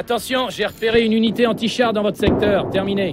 Attention, j'ai repéré une unité anti-char dans votre secteur. Terminé.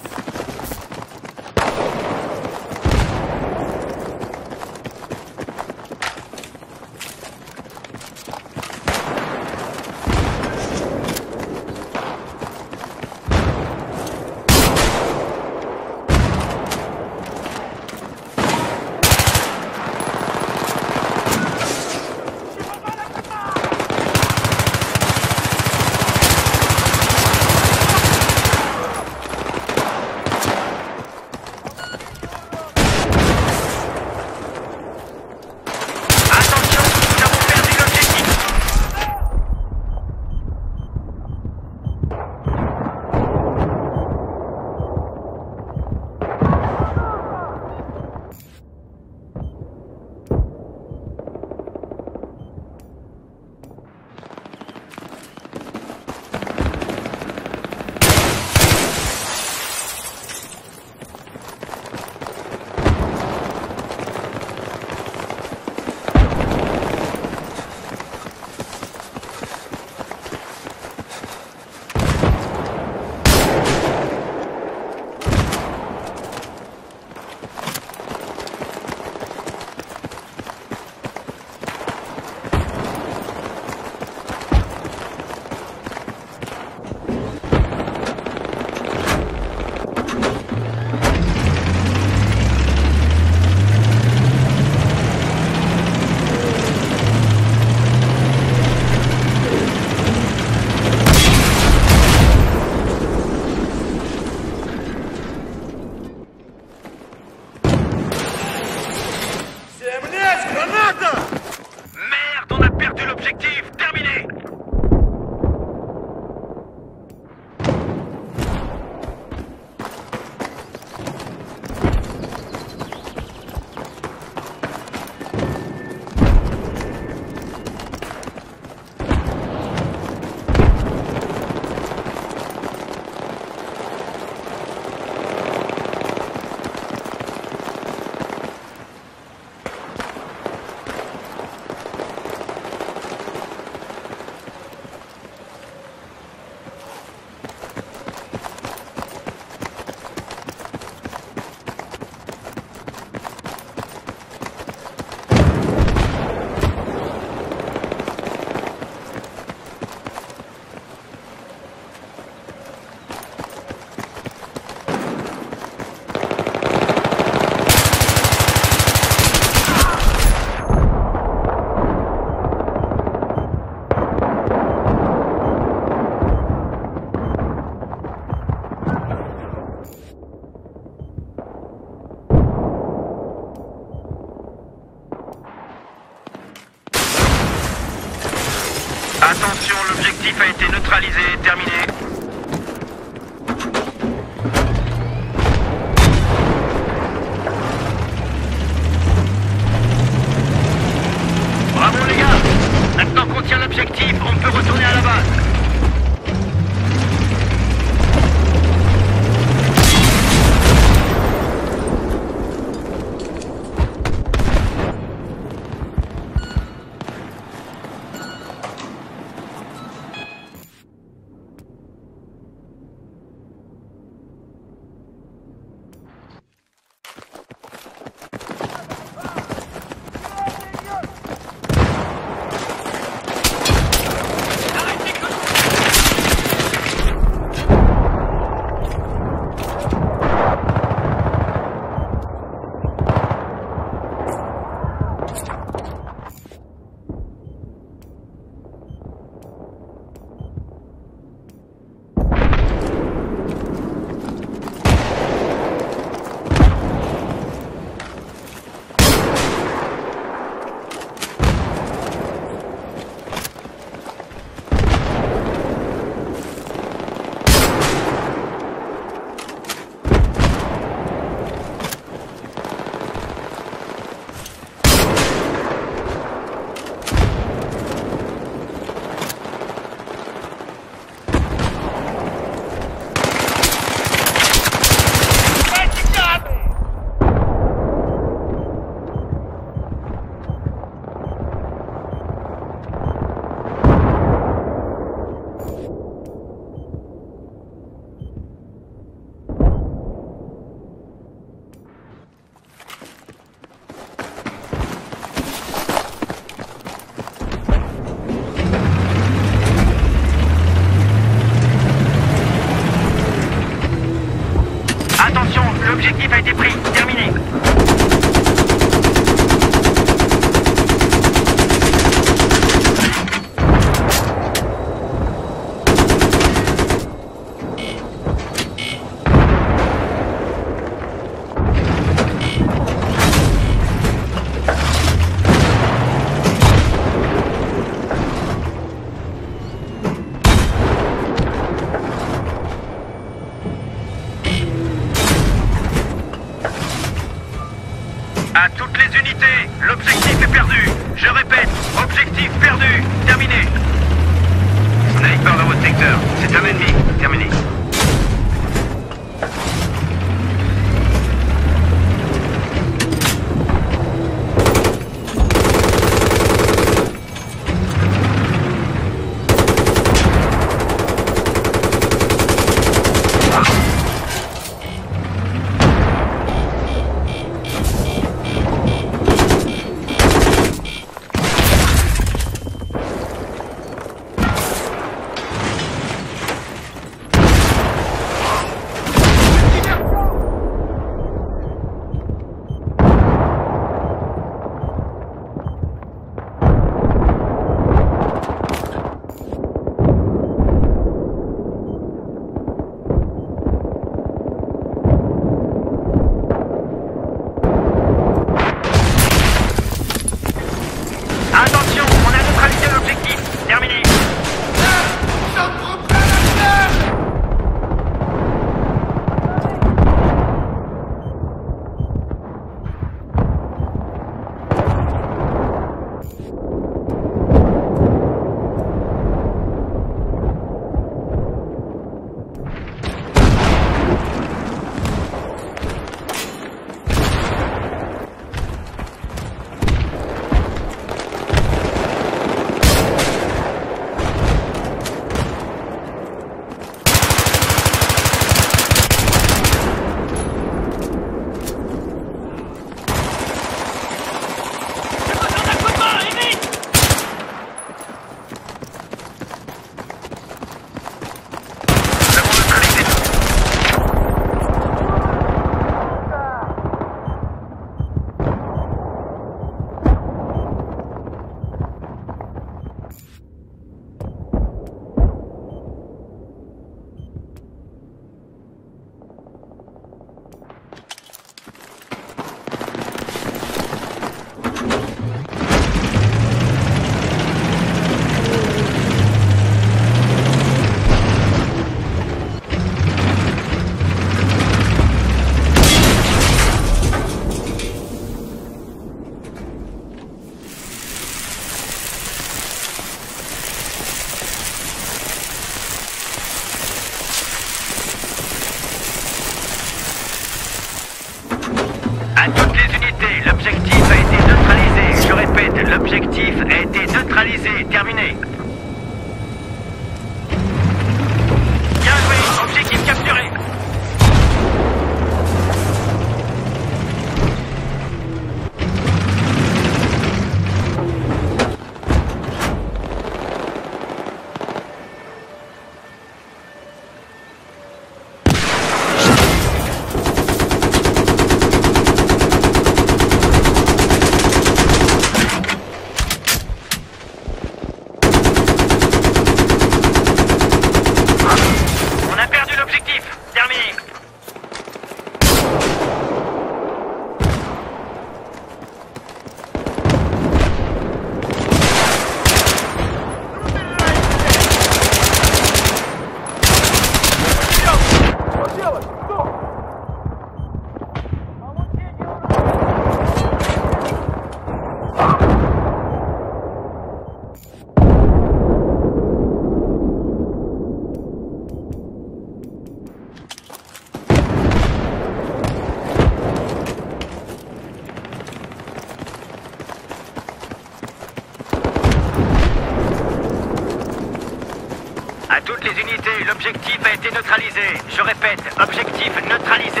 Objectif a été neutralisé. Je répète, objectif neutralisé.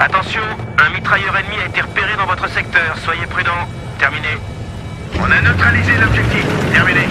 Attention, un mitrailleur ennemi a été repéré dans votre secteur. Soyez prudents. Terminé. On a neutralisé l'objectif. Terminé.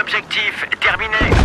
L'objectif. Terminé.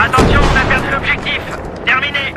Attention, on a perdu l'objectif. Terminé.